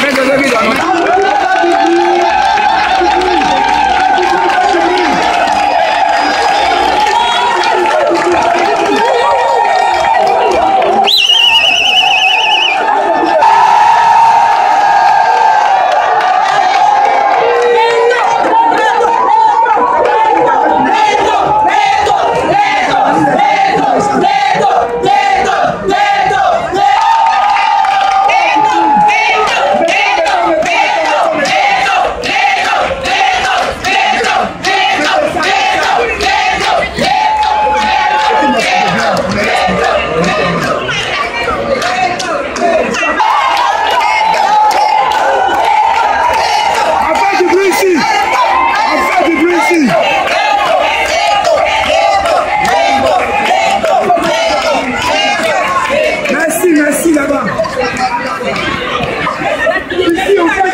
Venga, David, you.